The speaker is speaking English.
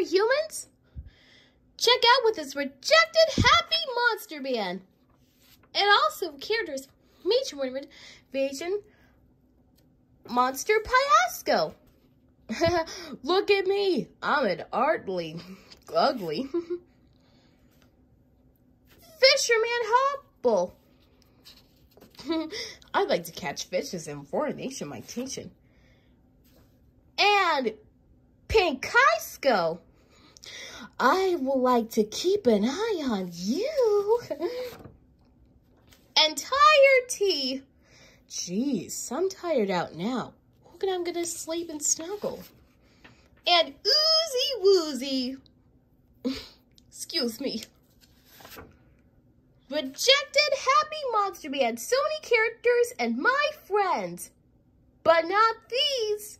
humans! Check out with this rejected Happy Monster Band. And also characters Major Winfred, Vision, Monster Piasco. Look at me. I'm an artly, ugly. Fisherman Hobble. I'd like to catch fishes in foreignation my teaching. And Pinkisco. I would like to keep an eye on you. and Tire Tea. Jeez, I'm tired out now. At I'm gonna sleep and snuggle. And Oozy Woozy. Excuse me. Rejected Happy Monster Band. So many characters and my friends. But not these.